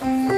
嗯。